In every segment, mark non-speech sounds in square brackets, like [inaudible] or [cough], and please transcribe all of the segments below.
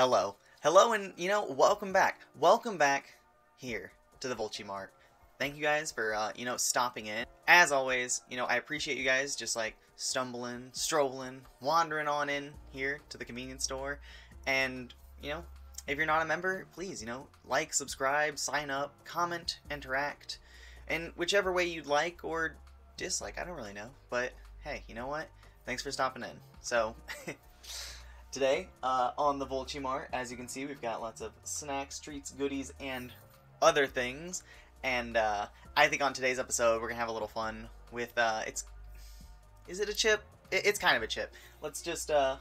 Hello. Hello and, you know, welcome back. Welcome back here to the Volchy Mart. Thank you guys for, uh, you know, stopping in. As always, you know, I appreciate you guys just, like, stumbling, strolling, wandering on in here to the convenience store. And, you know, if you're not a member, please, you know, like, subscribe, sign up, comment, interact, and whichever way you'd like or dislike, I don't really know. But, hey, you know what? Thanks for stopping in. So... [laughs] Today, uh, on the Volchy Mart, as you can see, we've got lots of snacks, treats, goodies, and other things. And uh, I think on today's episode, we're gonna have a little fun with uh, it's. Is it a chip? It, it's kind of a chip. Let's just uh,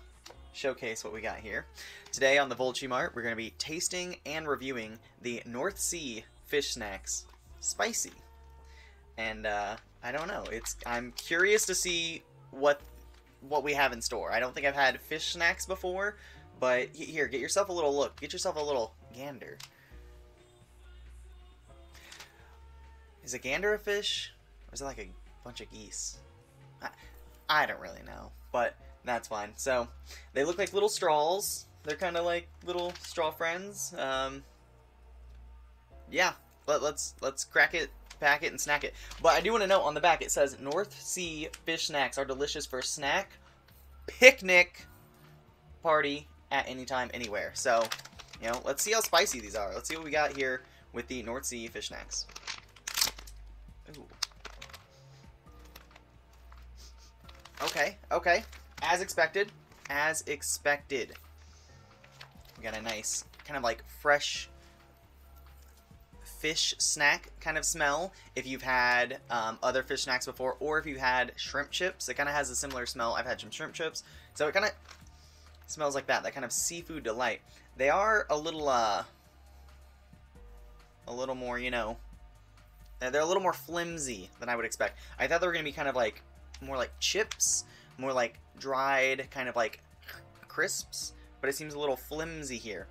showcase what we got here. Today on the Volchy Mart, we're gonna be tasting and reviewing the North Sea fish snacks, spicy. And uh, I don't know. It's I'm curious to see what what we have in store. I don't think I've had fish snacks before, but here, get yourself a little look. Get yourself a little gander. Is a gander a fish? Or is it like a bunch of geese? I, I don't really know, but that's fine. So, they look like little straws. They're kind of like little straw friends. Um, yeah, let, let's let's crack it pack it and snack it. But I do want to know on the back it says North Sea fish snacks are delicious for snack, picnic, party at any time, anywhere. So, you know, let's see how spicy these are. Let's see what we got here with the North Sea fish snacks. Ooh. Okay, okay. As expected. As expected. We got a nice, kind of like fresh fish snack kind of smell if you've had um, other fish snacks before or if you've had shrimp chips. It kind of has a similar smell. I've had some shrimp chips. So it kind of smells like that that kind of seafood delight. They are a little uh a little more you know they're a little more flimsy than i would expect. I thought they were going to be kind of like more like chips more like dried kind of like crisps but it seems a little flimsy here.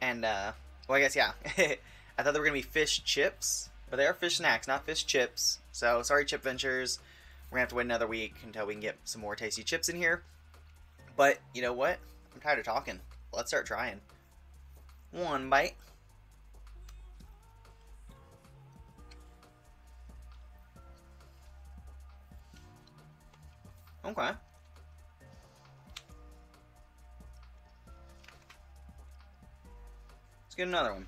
And uh well i guess yeah [laughs] I thought they were going to be fish chips, but they are fish snacks, not fish chips. So, sorry, Chip Ventures. We're going to have to wait another week until we can get some more tasty chips in here. But, you know what? I'm tired of talking. Let's start trying. One bite. Okay. Let's get another one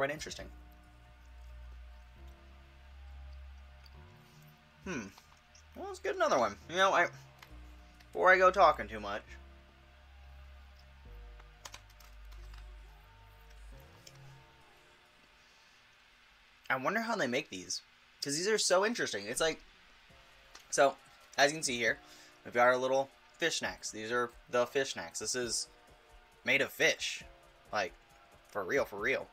quite interesting. Hmm. Well, let's get another one. You know, I before I go talking too much. I wonder how they make these. Because these are so interesting. It's like... So, as you can see here, we've got our little fish snacks. These are the fish snacks. This is made of fish. Like, for real, for real.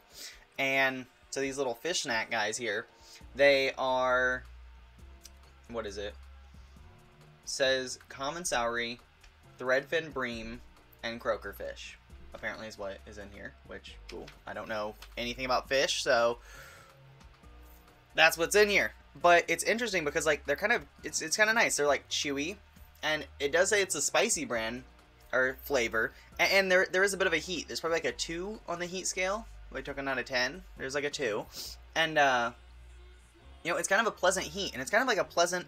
And so these little fish snack guys here, they are, what is it? Says common saury, threadfin bream, and croaker fish. Apparently is what is in here, which, cool. I don't know anything about fish, so that's what's in here. But it's interesting because, like, they're kind of, it's, it's kind of nice. They're, like, chewy, and it does say it's a spicy brand, or flavor, and, and there there is a bit of a heat. There's probably like a 2 on the heat scale, we took a out of 10. There's like a 2. And, uh, you know, it's kind of a pleasant heat. And it's kind of like a pleasant...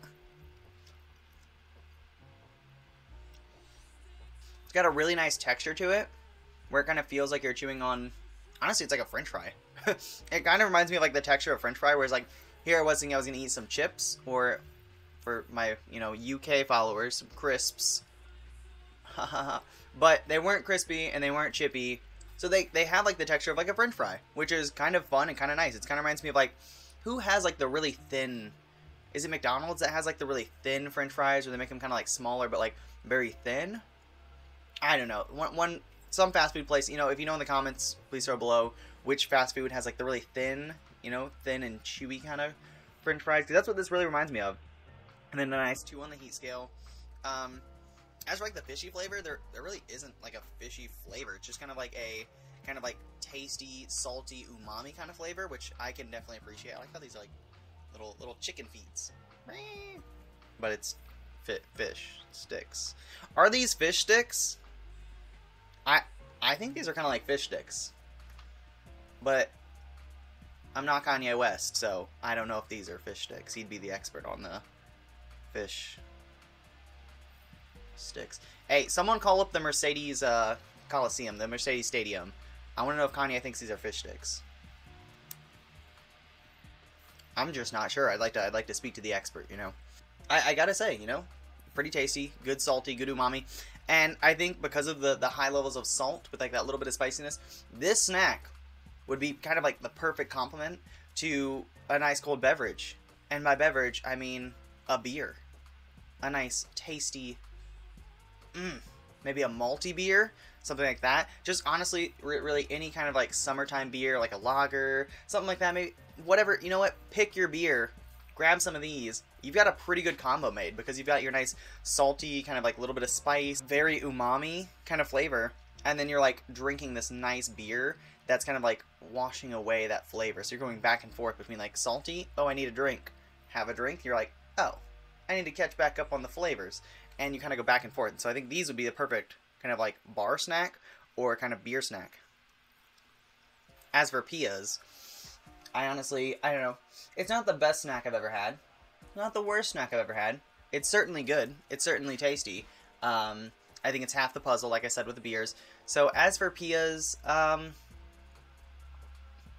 It's got a really nice texture to it. Where it kind of feels like you're chewing on... Honestly, it's like a french fry. [laughs] it kind of reminds me of like the texture of french fry. Whereas like, here I was thinking I was to eat some chips. Or, for my, you know, UK followers, some crisps. [laughs] but they weren't crispy and they weren't chippy so they, they have like the texture of like a french fry, which is kind of fun and kind of nice. It kind of reminds me of like, who has like the really thin, is it McDonald's that has like the really thin french fries or they make them kind of like smaller but like very thin? I don't know. One, one, some fast food place, you know, if you know in the comments, please throw below which fast food has like the really thin, you know, thin and chewy kind of french fries. Because that's what this really reminds me of. And then a nice two on the heat scale. Um, as for like the fishy flavor, there there really isn't like a fishy flavor. It's just kind of like a kind of like tasty, salty, umami kind of flavor, which I can definitely appreciate. I like how these are like little little chicken feet, but it's fish sticks. Are these fish sticks? I I think these are kind of like fish sticks. But I'm not Kanye West, so I don't know if these are fish sticks. He'd be the expert on the fish sticks. Hey, someone call up the Mercedes uh, Coliseum, the Mercedes Stadium. I want to know if Kanye thinks these are fish sticks. I'm just not sure. I'd like to. I'd like to speak to the expert. You know, I, I gotta say, you know, pretty tasty, good salty, good umami, and I think because of the the high levels of salt with like that little bit of spiciness, this snack would be kind of like the perfect complement to a nice cold beverage. And by beverage, I mean a beer, a nice tasty, mm, maybe a malty beer something like that. Just honestly, really any kind of like summertime beer, like a lager, something like that. Maybe whatever. You know what? Pick your beer. Grab some of these. You've got a pretty good combo made because you've got your nice salty, kind of like a little bit of spice, very umami kind of flavor, and then you're like drinking this nice beer that's kind of like washing away that flavor. So you're going back and forth between like salty, oh, I need a drink, have a drink. You're like, oh, I need to catch back up on the flavors, and you kind of go back and forth. And so I think these would be the perfect kind of like bar snack or kind of beer snack. As for Pia's, I honestly, I don't know. It's not the best snack I've ever had. Not the worst snack I've ever had. It's certainly good. It's certainly tasty. Um, I think it's half the puzzle, like I said, with the beers. So as for Pia's, um,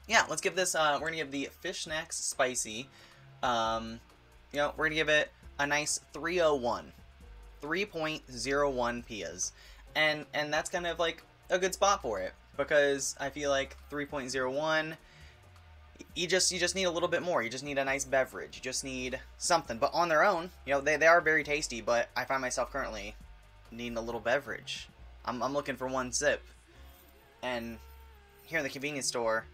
yeah, let's give this, uh, we're going to give the Fish Snacks Spicy, um, you know, we're going to give it a nice 301. 3.01 Pia's and and that's kind of like a good spot for it because I feel like 3.01 you just you just need a little bit more. You just need a nice beverage. You just need something. But on their own, you know, they, they are very tasty, but I find myself currently needing a little beverage. I'm I'm looking for one sip. And here in the convenience store,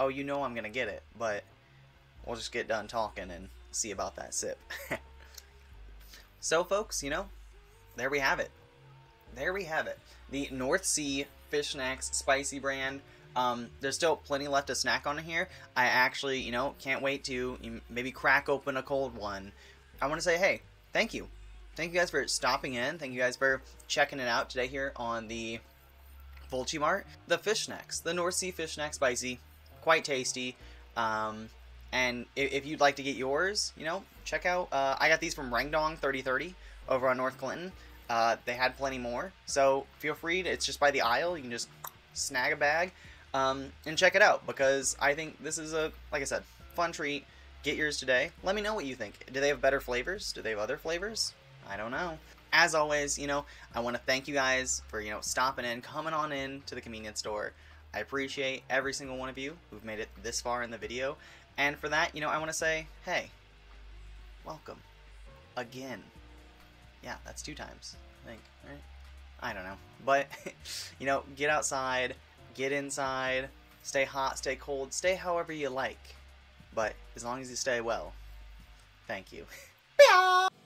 oh, you know I'm going to get it, but we'll just get done talking and see about that sip. [laughs] so folks, you know, there we have it there we have it. The North Sea Fish Snacks Spicy brand. Um, there's still plenty left to snack on here. I actually, you know, can't wait to maybe crack open a cold one. I want to say, hey, thank you. Thank you guys for stopping in. Thank you guys for checking it out today here on the Volchy Mart. The fish snacks, the North Sea Fish Snack Spicy, quite tasty. Um, and if, if, you'd like to get yours, you know, check out. Uh, I got these from Rangdong 3030 over on North Clinton. Uh, they had plenty more, so feel free. To, it's just by the aisle. You can just snag a bag um, and check it out because I think this is a, like I said, fun treat. Get yours today. Let me know what you think. Do they have better flavors? Do they have other flavors? I don't know. As always, you know, I want to thank you guys for, you know, stopping in, coming on in to the convenience store. I appreciate every single one of you who've made it this far in the video. And for that, you know, I want to say, hey, welcome again. Yeah, that's two times, I think, right? I don't know. But, [laughs] you know, get outside, get inside, stay hot, stay cold, stay however you like. But as long as you stay well, thank you. [laughs]